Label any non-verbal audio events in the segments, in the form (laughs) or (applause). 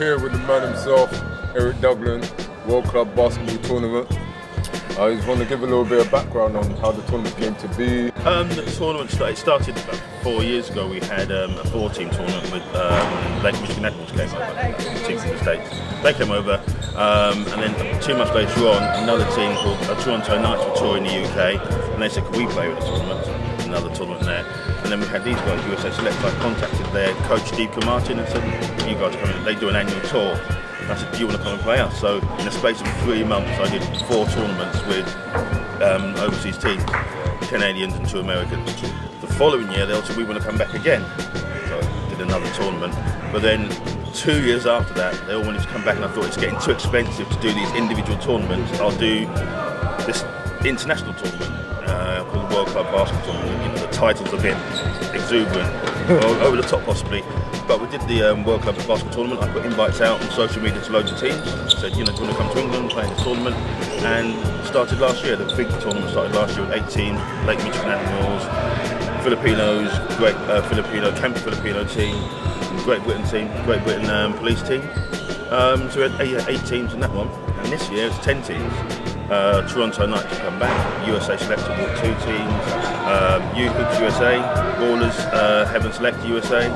here with the man himself, Eric Douglin, World Club Basketball Tournament. I just want to give a little bit of background on how the tournament came to be. Um, the tournament started, started about four years ago. We had um, a four-team tournament with um, Lake Michigan Admirals came over, team from the States. They came over, um, and then two months later on, another team called uh, Toronto Knights were touring the UK, and they said, "Can we play with the tournament?" Another tournament there, and then we had these guys, USA Select. I contacted their coach Steve Martin and said, "You guys come in." They do an annual tour. I said, do you want to come and play us? So in the space of three months, I did four tournaments with um, overseas teams, Canadians and two Americans. The following year, they said, we want to come back again. So I did another tournament. But then two years after that, they all wanted to come back and I thought it's getting too expensive to do these individual tournaments. I'll do this international tournament uh, World Club Basketball Tournament. You know, the title's a bit exuberant, (laughs) over the top possibly. But we did the um, World Club Basketball Tournament. I put invites out on social media to loads of teams. Said, you know, do you want to come to England and play in the tournament? And started last year. The big tournament started last year with eight teams, Lake Michigan Admirals, Filipinos, Great uh, Filipino, Camp Filipino team, Great Britain team, Great Britain um, police team. Um, so we had eight, eight, teams in that one. And this year it's 10 teams. Uh, Toronto Knights to come back, USA Select brought two teams, um, Hoops USA, Ballers, uh, Heaven Select USA,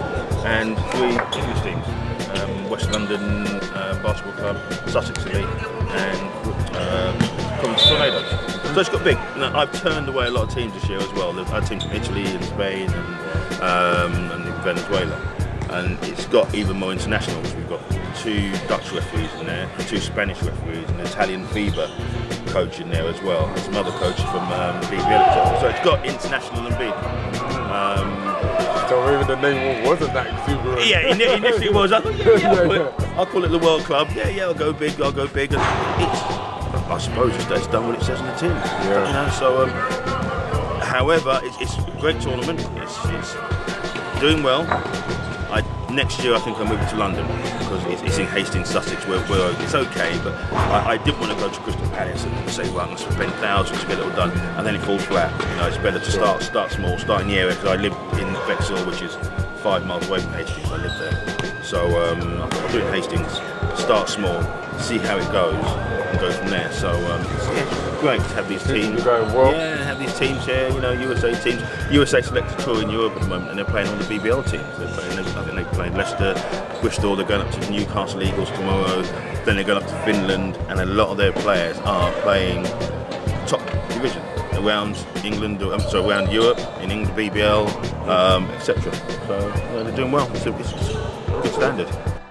and three English teams. Um, West London uh, Basketball Club, Sussex Elite, and um, Coventry Tornadoes. So it's got big. Know, I've turned away a lot of teams this year as well. I've had teams from Italy and Spain and, um, and Venezuela. And it's got even more internationals. We've got two Dutch referees in there, two Spanish referees, an Italian FIBA coach in there as well, and some other coaches from um, BBL. So it's got international and big. Um, so even the name wasn't that exuberant. Yeah, initially it was. I thought, yeah, yeah, I'll, call it, I'll call it the World Club. Yeah, yeah, I'll go big, I'll go big. And it's, I suppose it's, it's done what it says in the tin. Yeah. You know, so, um, however, it's, it's, a great tournament. It's, it's doing well. Next year I think I'm moving to London because it's, it's in Hastings, Sussex, where, where, it's okay. But I, I didn't want to go to Crystal Palace and say, well, I'm going to spend thousands to get it all done, and then it falls flat. You know, it's better to start start small, start in the area because I live in Bexhill, which is five miles away from Hastings. I live there, so um, I'll do it in Hastings. Start small, see how it goes, and go from there. So um, it's yeah, great to have these teams. Well. Yeah, have these teams here. You know, USA teams. USA selected tour in Europe at the moment, and they're playing all the BBL teams. They're playing. I think they played Leicester, Bristol. They're going up to Newcastle Eagles tomorrow. Then they're going up to Finland, and a lot of their players are playing top division around England, I'm sorry, around Europe, in England, BBL, um, etc. So they're doing well. It's a, it's good standard.